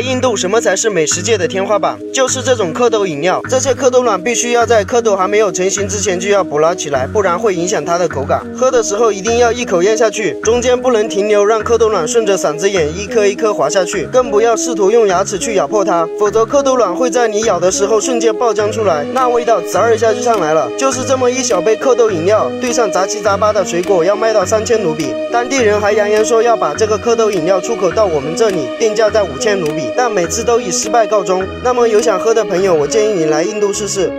在印度，什么才是美食界的天花板？就是这种蝌蚪饮料。这些蝌蚪卵必须要在蝌蚪还没有成型之前就要捕捞起来，不然会影响它的口感。喝的时候一定要一口咽下去，中间不能停留，让蝌蚪卵顺着嗓子眼一颗一颗滑下去，更不要试图用牙齿去咬破它，否则蝌蚪卵会在你咬的时候瞬间爆浆出来，那味道呲一下就上来了。就是这么一小杯蝌蚪饮料，兑上杂七杂八的水果，要卖到三千卢比。当地人还扬言说要把这个蝌蚪饮料出口到我们这里，定价在五千卢比，但每次都以失败告终。那么有想喝的朋友，我建议你来印度试试。